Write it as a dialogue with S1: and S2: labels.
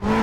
S1: Mm-hmm.